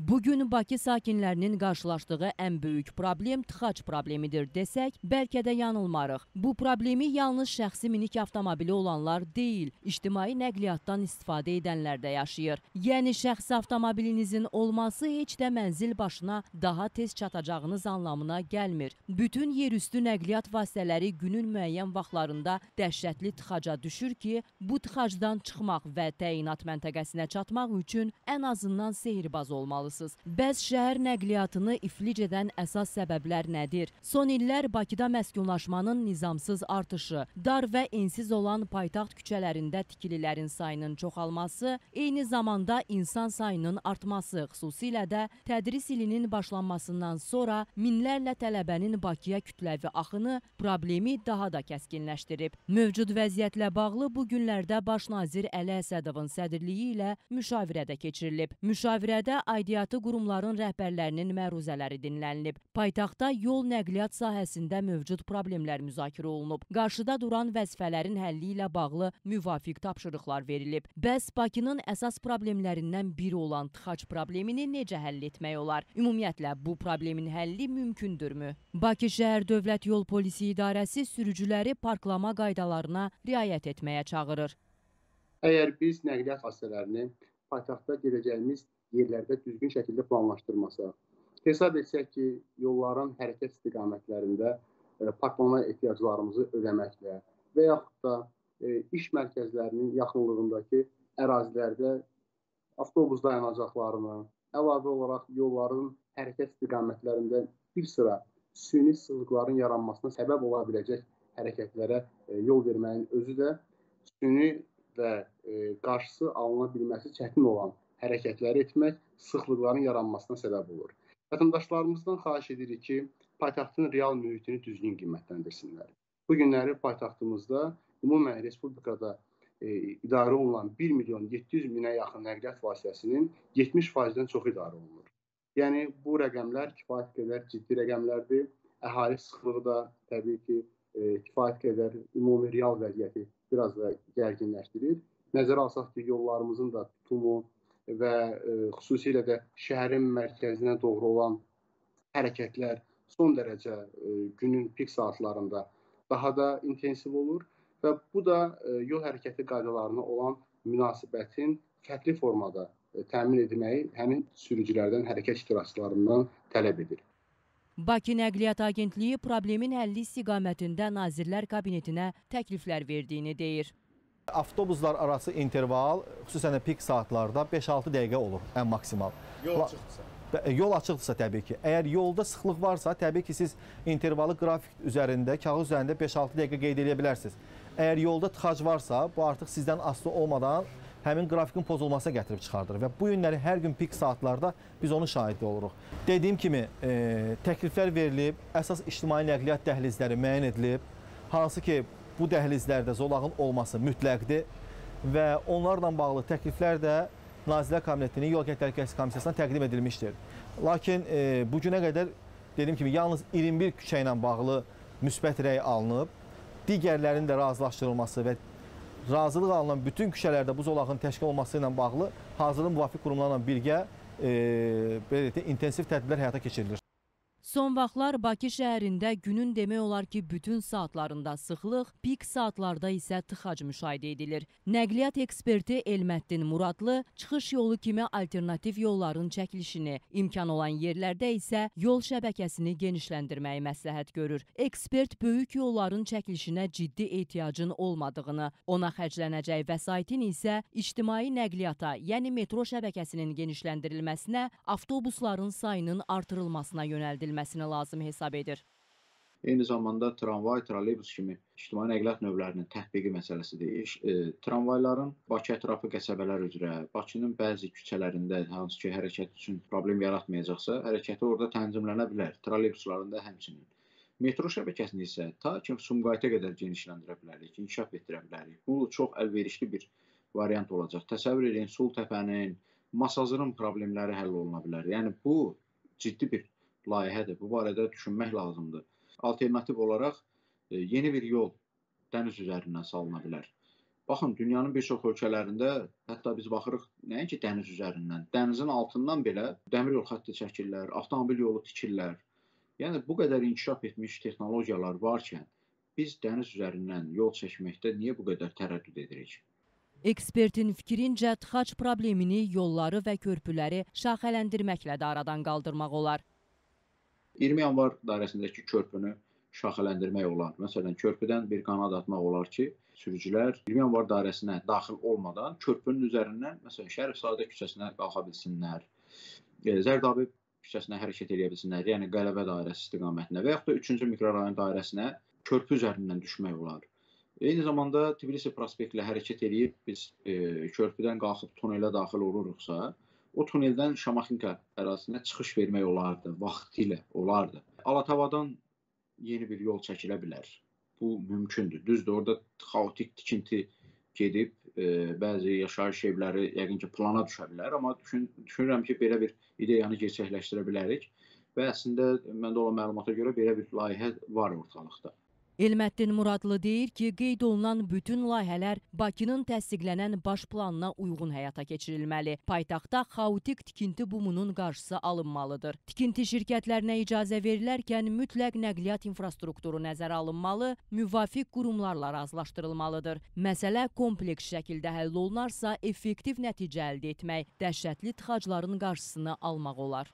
Bu gün Bakı sakinlərinin qarşılaşdığı ən böyük problem tıxac problemidir desək, bəlkə də yanılmarıq. Bu problemi yalnız şəxsi minik avtomobili olanlar deyil, ictimai nəqliyyatdan istifadə edənlər də yaşayır. Yəni şəxsi avtomobilinizin olması heç də mənzil başına daha tez çatacağınız anlamına gəlmir. Bütün yerüstü nəqliyyat vasitələri günün müəyyən vaxtlarında dəhşətli tıxaca düşür ki, bu tıxacdan çıxmaq və təyinat məntəqəsinə çatmaq üçün ən azından sehirbaz olmalısınız. Bəs şəhər nəqliyyatını iflic edən əsas səbəblər nədir? Son illər Bakıda məskunlaşmanın nizamsız artışı, dar və ensiz olan paytaxt küçələrində tikililərin sayının çoxalması, eyni zamanda insan sayının artması, xüsusilə də tədris ilinin başlanmasından sonra minlərlə tələbənin Bakıya kütləvi axını problemi daha da kəskinləşdirib. Mövcud vəziyyətlə bağlı bu günlərdə Baş nazir Əli Əsədovun sədrliyi ilə müşavirədə keçirilib. Müşavirədə aidiyyatı qurumların rəhbərlərinin məruzələri dinlənilib. Paytaxtda yol nəqliyyat sahəsində mövcud problemlər müzakirə olunub. Qarşıda duran vəzifələrin həlli ilə bağlı müvafiq tapşırıqlar verilib. Bəs Bakının əsas problemlərindən biri olan tıxac problemini necə həll etmək olar? Ümumiyyətlə bu problemin həlli mümkündürmü? Bakı şəhər Dövlət Yol Polisi İdarəsi sürücüləri parklama qaydalarına riayət etməyə çağırır. Əgər biz nəqliyyat vasitələrini paytaxtda gedəcəyimiz yerlərdə düzgün şəkildə planlaşdırmasaq, hesab etsək ki, yolların hərəkət istiqamətlərində e, parklama ehtiyaclarımızı ödəməklə və yaxud da e, iş mərkəzlərinin yaxınlığındakı ərazilərdə avtobus dayanacaqlarını, əlavə olaraq yolların hərəkət istiqamətlərində bir sıra süni sızıqların yaranmasına səbəb ola biləcək hərəkətlərə e, yol verməyin özü də süni və qarşısı alına bilməsi çətin olan hərəkətləri etmək sıxlıqların yaranmasına səbəb olur. Vətəndaşlarımızdan xahiş edirik ki, paytaxtın real mühitini düzgün qiymətləndirsinlər. Bu günləri paytaxtımızda ümumən respublikada e, idarə olunan 1 milyon 700 minə yaxın nəqliyyat vasitəsinin 70%-dən çoxu idarə olunur. Yəni bu rəqəmlər kifayət qədər ciddi rəqəmlərdir. Əhali sıxlığı da təbii ki, e, kifayət qədər ümumi real vəziyyəti biraz da gərginləşdirir. Nəzərə alsaq ki, yollarımızın da tutumu, və e, xüsusilə də şəhərin mərkəzinə doğru olan hərəkətlər son dərəcə e, günün pik saatlarında daha da intensiv olur və bu da e, yol hərəkəti qaydalarına olan münasibətin fərqli formada təmin etməyi həmin sürücülərdən, hərəkət iştirakçılarından tələb edir. Bakı Nəqliyyat Agentliyi problemin həlli istiqamətində Nazirlər Kabinetinə təkliflər verdiyini deyir. Avtobuslar arası interval, xüsusən də pik saatlarda 5-6 dəqiqə olur ən maksimal. Yol açıqdırsa? E, yol açıqdırsa təbii ki. Əgər yolda sıxlıq varsa, təbii ki, siz intervalı qrafik üzərində, kağız üzərində 5-6 dəqiqə qeyd edə bilərsiniz. Əgər yolda tıxac varsa, bu artıq sizdən asılı olmadan həmin qrafikin pozulmasına gətirib çıxardır və bu günləri hər gün pik saatlarda biz onun şahidi oluruq. Dediyim kimi, e, təkliflər verilib, əsas ictimai nəqliyyat dəhlizləri müəyyən edilib, hansı ki, bu dəhlizlərdə zolağın olması mütləqdir və onlarla bağlı təkliflər də Nazirlər Kabinetinin Yol Kənd Təhlükəsizliyi Komissiyasına təqdim edilmişdir. Lakin e, bu günə qədər dediyim kimi yalnız 21 küçə ilə bağlı müsbət rəy alınıb. Digərlərinin də razılaşdırılması və razılıq alınan bütün küçələrdə bu zolağın təşkil olması ilə bağlı hazırlıq müvafiq qurumlarla birgə e, belə deyək, intensiv tədbirlər həyata keçirilir. Son vaxtlar Bakı şəhərində günün demək olar ki, bütün saatlarında sıxlıq, pik saatlarda isə tıxac müşahidə edilir. Nəqliyyat eksperti Elməddin Muradlı çıxış yolu kimi alternativ yolların çəkilişini, imkan olan yerlərdə isə yol şəbəkəsini genişləndirməyi məsləhət görür. Ekspert böyük yolların çəkilişinə ciddi ehtiyacın olmadığını, ona xərclənəcək vəsaitin isə ictimai nəqliyyata, yəni metro şəbəkəsinin genişləndirilməsinə, avtobusların sayının artırılmasına yönəldilməsidir edilməsini lazım hesab edir. Eyni zamanda tramvay, trolleybus kimi ictimai nəqliyyat növlərinin tətbiqi məsələsidir. E, tramvayların Bakı ətrafı qəsəbələr üzrə, Bakının bəzi küçələrində hansı ki, hərəkət üçün problem yaratmayacaqsa, hərəkəti orada tənzimlənə bilər. Trolleybusların da həmçinin. Metro şəbəkəsini isə ta ki Sumqayıta qədər genişləndirə bilərik, inkişaf etdirə bilərik. Bu çox əlverişli bir variant olacaq. Təsəvvür edin, Sultəpənin, Masazırın problemləri həll oluna bilər. Yəni bu ciddi bir layihədir. Bu barədə düşünmək lazımdır. Alternativ olaraq e, yeni bir yol dəniz üzərindən salına bilər. Baxın, dünyanın bir çox ölkələrində hətta biz baxırıq nəinki dəniz üzərindən, dənizin altından belə dəmir yol xətti çəkirlər, avtomobil yolu tikirlər. Yəni bu qədər inkişaf etmiş texnologiyalar varkən biz dəniz üzərindən yol çəkməkdə niyə bu qədər tərəddüd edirik? Ekspertin fikrincə tıxac problemini yolları və körpüləri şaxələndirməklə də aradan qaldırmaq olar. 20 yanvar dairəsindəki körpünü şaxələndirmək olar. Məsələn, körpüdən bir qanad atmaq olar ki, sürücülər 20 yanvar dairəsinə daxil olmadan körpünün üzərindən, məsələn, Şərifzadə küçəsinə qalxa bilsinlər. e, Zərdabi küçəsinə hərəkət edə bilsinlər, yəni Qələbə dairəsi istiqamətinə və yaxud da 3-cü mikrorayon dairəsinə körpü üzərindən düşmək olar. Eyni zamanda Tbilisi prospektlə hərəkət edib biz e, körpüdən qalxıb tunelə daxil oluruqsa, o tuneldən Şamaxınka ərazisinə çıxış vermək olardı, vaxtilə olardı. Alatavadan yeni bir yol çəkilə bilər. Bu mümkündür. Düzdür, orada xaotik tikinti gedib, e, bəzi yaşayış evləri yəqin ki, plana düşə bilər, amma düşün, düşünürəm ki, belə bir ideyanı gerçəkləşdirə bilərik və əslində məndə olan məlumata görə belə bir layihə var ortalıqda. Elməddin Muradlı deyir ki, qeyd olunan bütün layihələr Bakının təsdiqlənən baş planına uyğun həyata keçirilməli. Paytaxtda xaotik tikinti bumunun qarşısı alınmalıdır. Tikinti şirkətlərinə icazə verilərkən mütləq nəqliyyat infrastrukturu nəzərə alınmalı, müvafiq qurumlarla razılaşdırılmalıdır. Məsələ kompleks şəkildə həll olunarsa, effektiv nəticə əldə etmək, dəhşətli tıxacların qarşısını almaq olar.